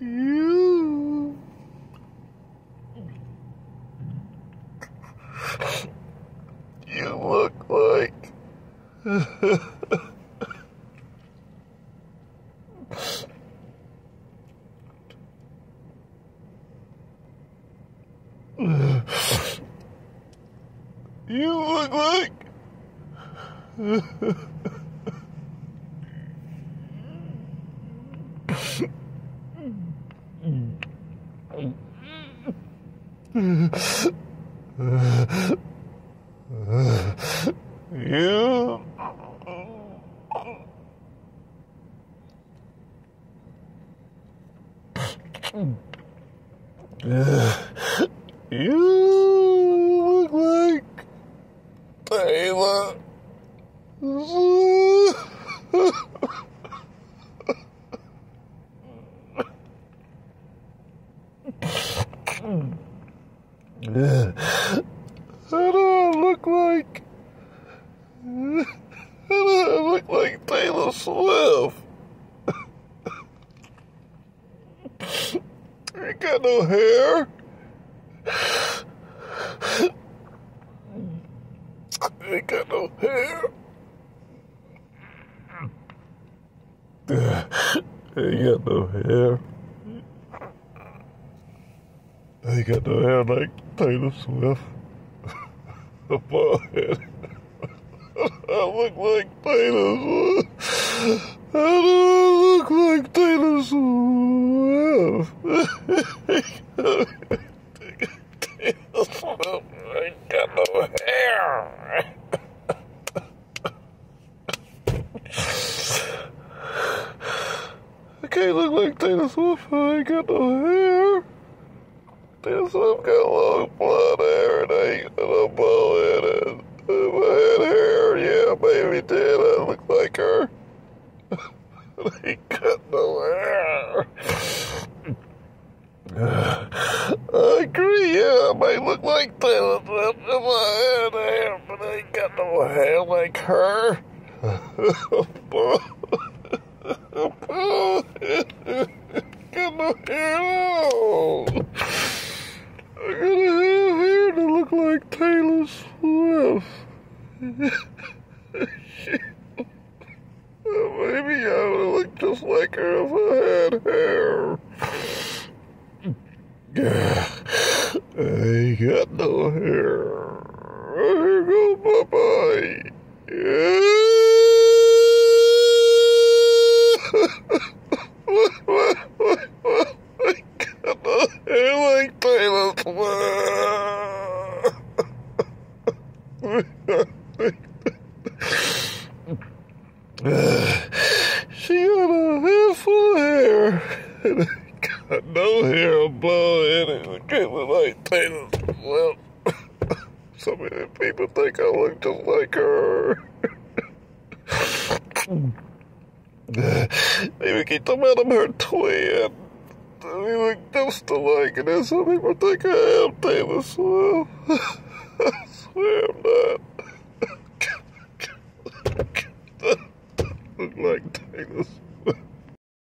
You. You look like. You look like. You. You look like Taylor. I look like. I look like Taylor Swift. I ain't got no hair. I ain't got no hair. I ain't got no hair. I ain't got no hair like Taylor Swift. A bald. I look like Swift. I don't look like. Taylor Swift ain't got no hair. I can't look like Taylor Swift. I got no hair. Taylor Swift got long blonde hair and I got no bald head. If I had hair, yeah, maybe did. I look like her. I ain't got no hair. I agree, yeah, I might look like Taylor Swift if I had hair, but I ain't got no hair like her. got no hair at all. I gotta have hair to look like Taylor Swift. Maybe I would look just like her if I had hair. I got no hair. Here go Popeye. what, what, what, what? I got no hair like Taylor Swift. she got a head full of And I got no hair bald headed. I can't look like Taylor Swift. So many people think I look just like her. Maybe keep them out of her twin. We look just alike, and then some people think I am Taylor Swift.